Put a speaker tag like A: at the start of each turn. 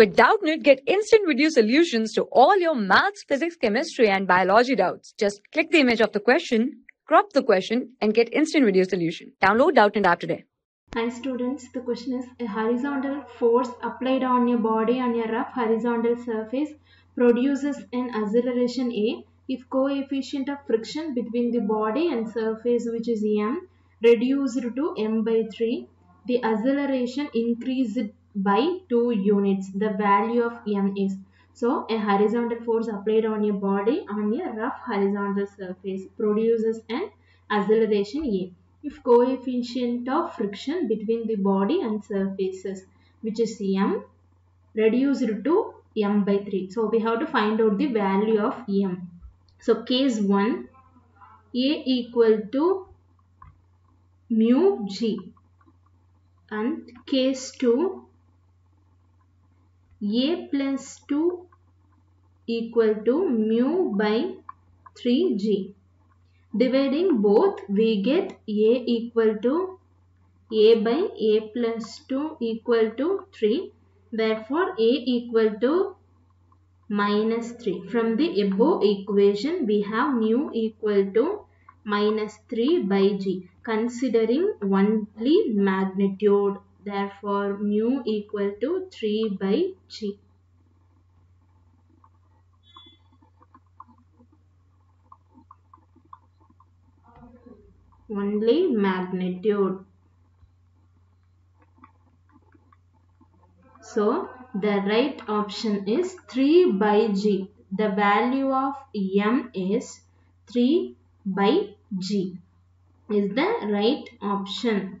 A: With Doubtnut, get instant video solutions to all your maths, physics, chemistry, and biology doubts. Just click the image of the question, crop the question, and get instant video solution. Download Doubtnut app today.
B: Hi students, the question is a horizontal force applied on a body on a rough horizontal surface produces an acceleration A if coefficient of friction between the body and surface which is m reduced to m by 3 the acceleration increased by 2 units the value of m is. So a horizontal force applied on a body on a rough horizontal surface produces an acceleration a. If coefficient of friction between the body and surfaces which is m reduced to m by 3 so we have to find out the value of m. So case 1 a equal to mu g. And case 2 a plus 2 equal to mu by 3g dividing both we get a equal to a by a plus 2 equal to 3 therefore a equal to minus 3 from the above equation we have mu equal to minus 3 by g. Considering only magnitude therefore mu equal to 3 by g only magnitude. So the right option is 3 by g. The value of m is 3 by g is the right option.